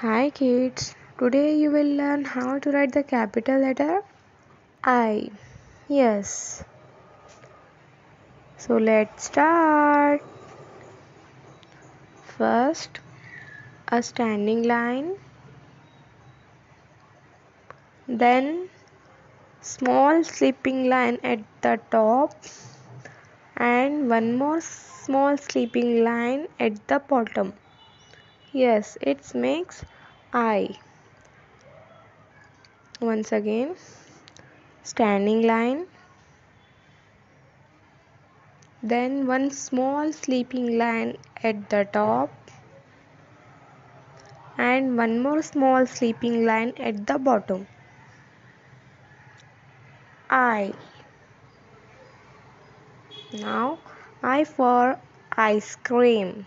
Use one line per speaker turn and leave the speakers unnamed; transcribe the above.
Hi kids, today you will learn how to write the capital letter I. Yes. So let's start. First, a standing line. Then, small sleeping line at the top and one more small sleeping line at the bottom. Yes, it makes I. Once again, standing line, then one small sleeping line at the top, and one more small sleeping line at the bottom. I. Now, I for ice cream.